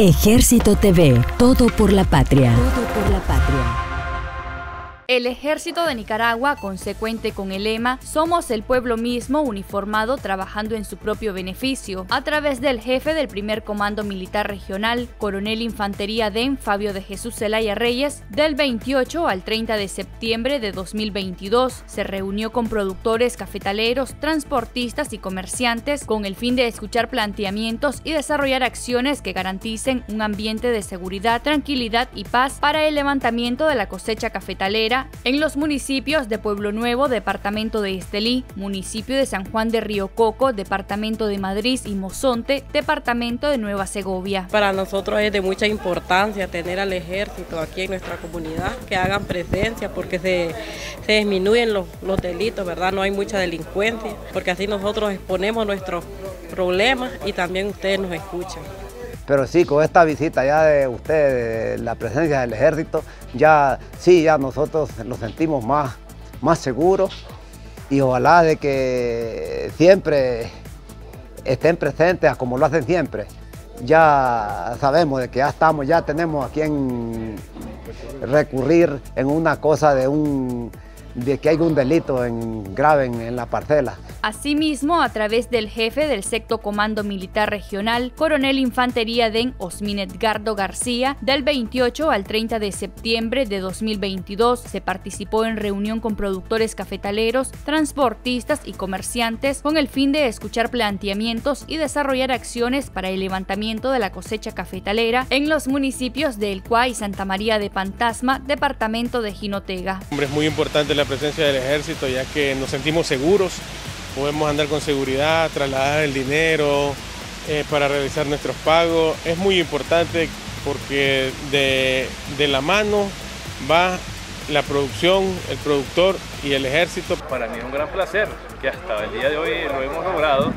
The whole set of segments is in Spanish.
Ejército TV, todo por la patria. Todo por la patria. El ejército de Nicaragua, consecuente con el lema Somos el pueblo mismo uniformado trabajando en su propio beneficio, a través del jefe del primer comando militar regional, coronel infantería DEN Fabio de Jesús Zelaya Reyes, del 28 al 30 de septiembre de 2022, se reunió con productores cafetaleros, transportistas y comerciantes con el fin de escuchar planteamientos y desarrollar acciones que garanticen un ambiente de seguridad, tranquilidad y paz para el levantamiento de la cosecha cafetalera en los municipios de Pueblo Nuevo, departamento de Estelí, municipio de San Juan de Río Coco, departamento de Madrid y Mozonte, departamento de Nueva Segovia. Para nosotros es de mucha importancia tener al ejército aquí en nuestra comunidad, que hagan presencia porque se, disminuyen los, los delitos, ¿verdad? No hay mucha delincuencia, porque así nosotros exponemos nuestros problemas y también ustedes nos escuchan. Pero sí, con esta visita ya de ustedes, la presencia del ejército, ya sí, ya nosotros nos sentimos más, más seguros y ojalá de que siempre estén presentes como lo hacen siempre. Ya sabemos de que ya estamos, ya tenemos a quien recurrir en una cosa de un de que hay un delito en, grave en, la parcela. Asimismo, a través del jefe del sexto comando militar regional, coronel infantería den Osmin Edgardo García, del 28 al 30 de septiembre de 2022 se participó en reunión con productores cafetaleros, transportistas y comerciantes con el fin de escuchar planteamientos y desarrollar acciones para el levantamiento de la cosecha cafetalera en los municipios de El Cuá y Santa María de Pantasma, departamento de Jinotega. Es muy importante la presencia del ejército ya que nos sentimos seguros, podemos andar con seguridad, trasladar el dinero eh, para realizar nuestros pagos. Es muy importante porque de, de la mano va la producción, el productor y el ejército. Para mí es un gran placer que hasta el día de hoy lo hemos logrado,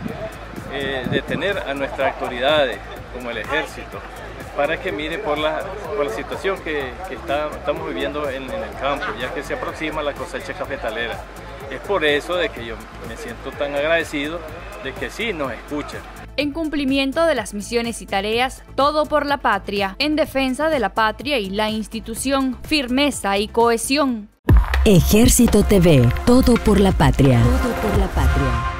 eh, detener a nuestras autoridades como el ejército, para que mire por la, por la situación que, que está, estamos viviendo en, en, el campo, ya que se aproxima la cosecha cafetalera. Es por eso de que yo me siento tan agradecido de que sí nos escuchan. En cumplimiento de las misiones y tareas, todo por la patria, en defensa de la patria y la institución, firmeza y cohesión. Ejército TV, todo por la patria. Todo por la patria.